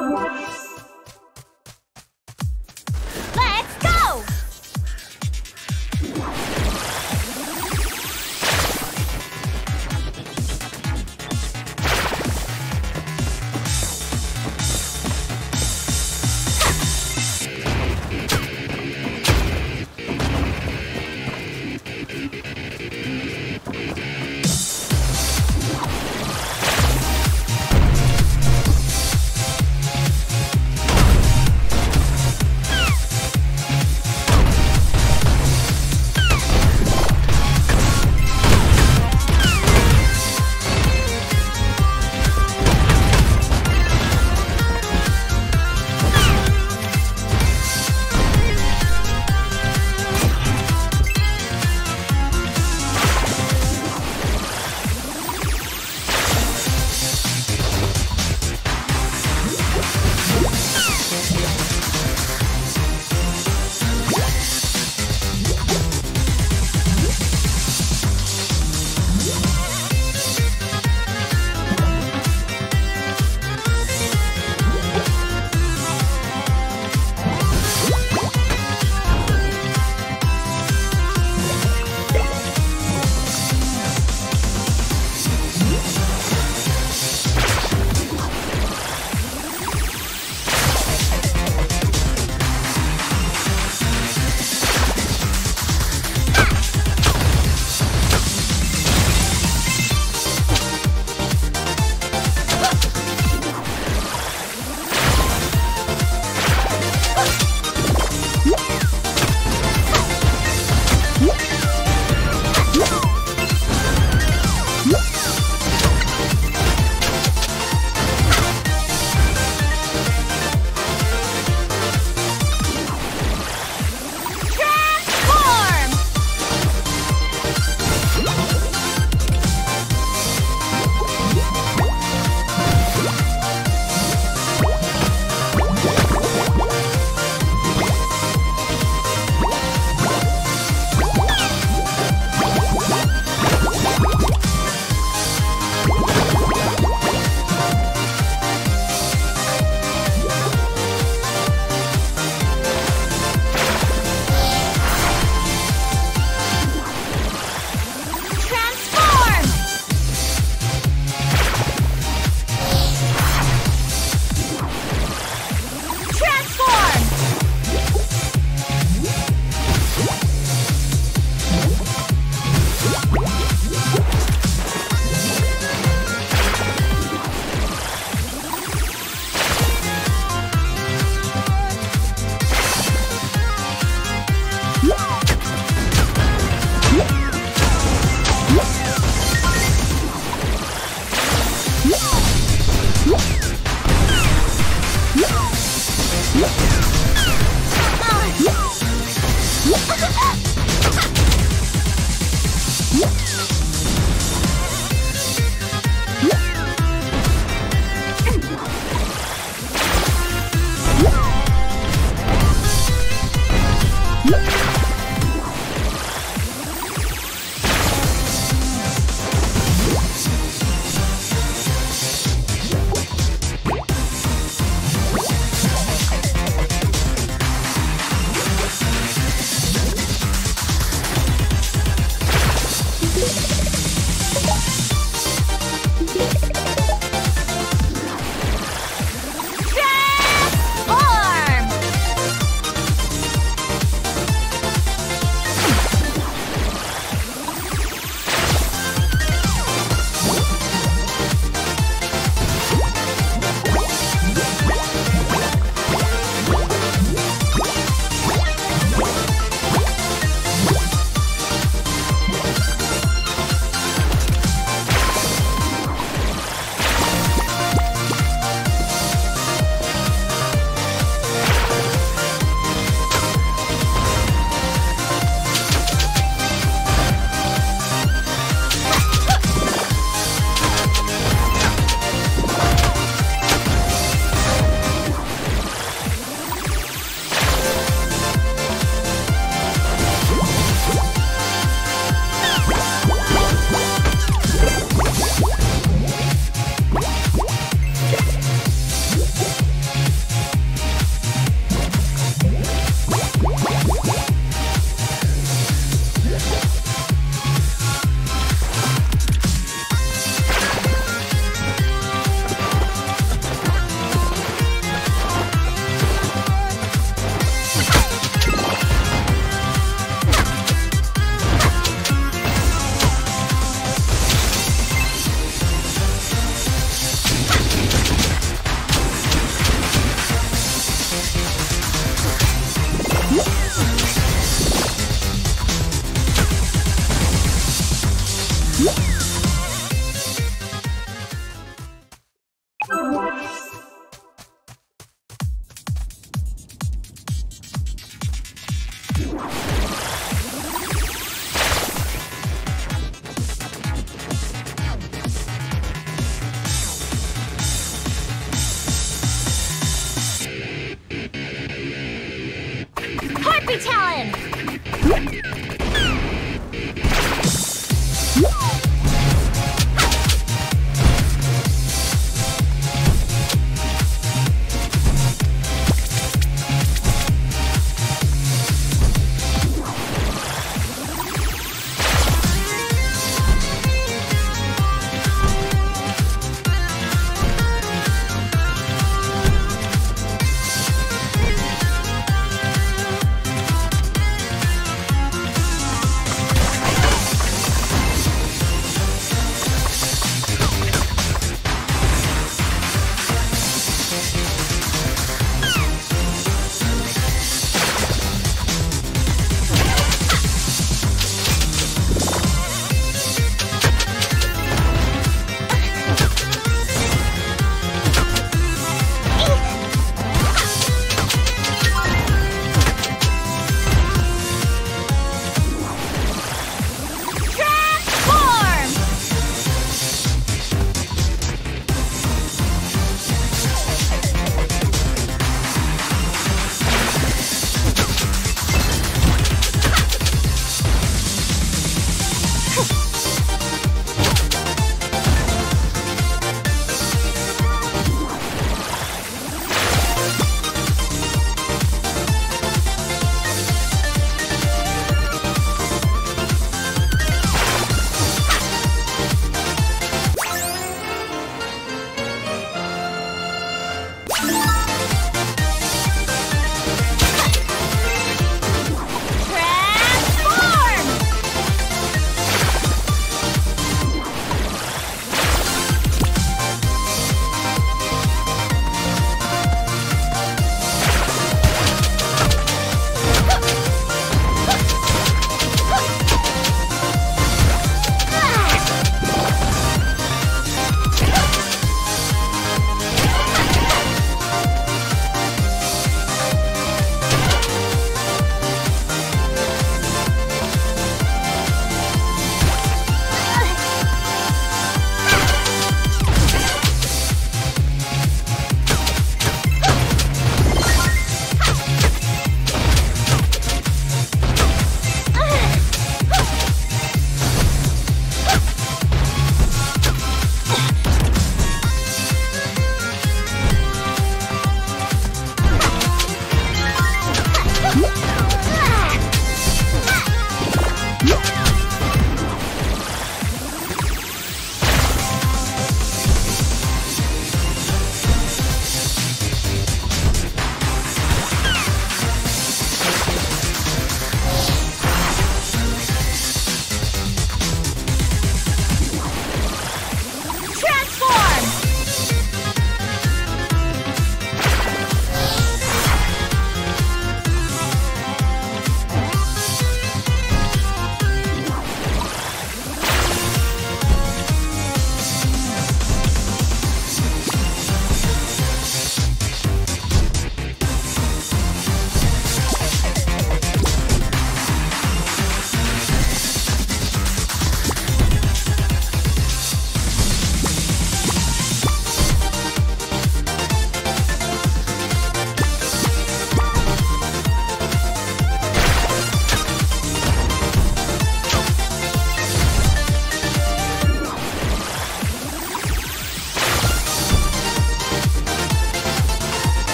Thank. Harpy Talon!